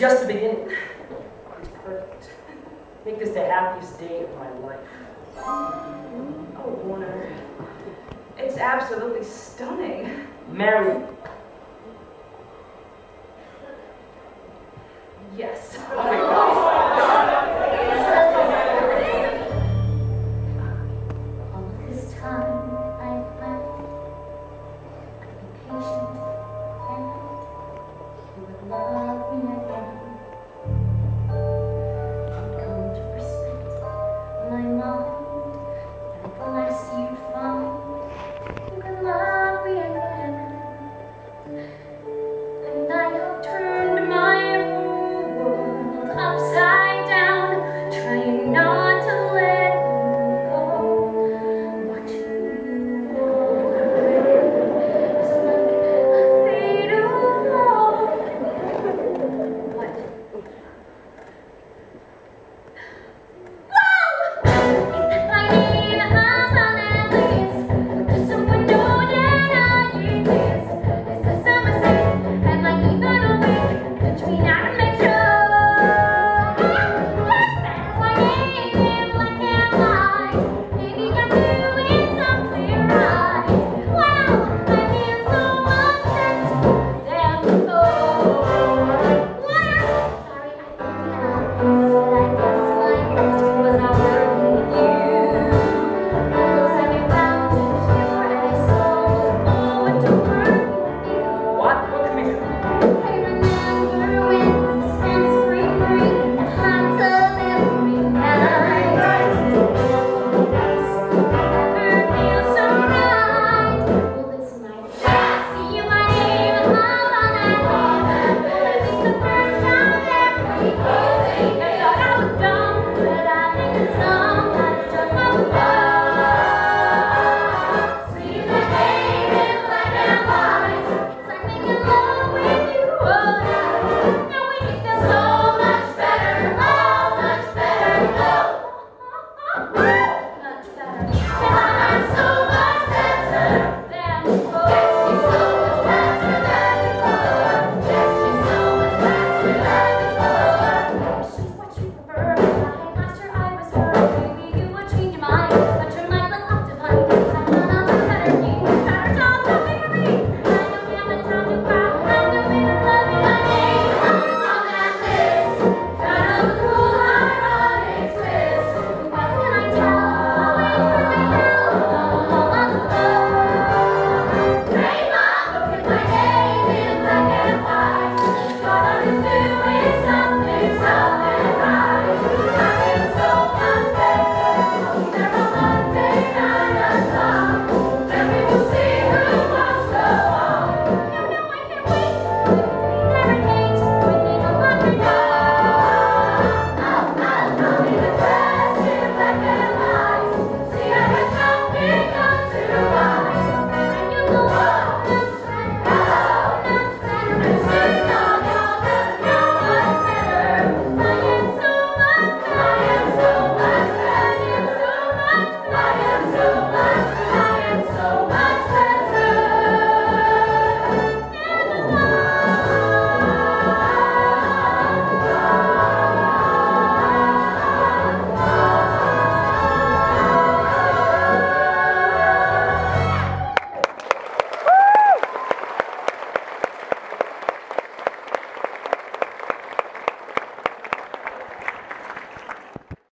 just the beginning. It's perfect. Make this the happiest day of my life. Oh, Warner. It's absolutely stunning. Mary. Yes. Oh my this time.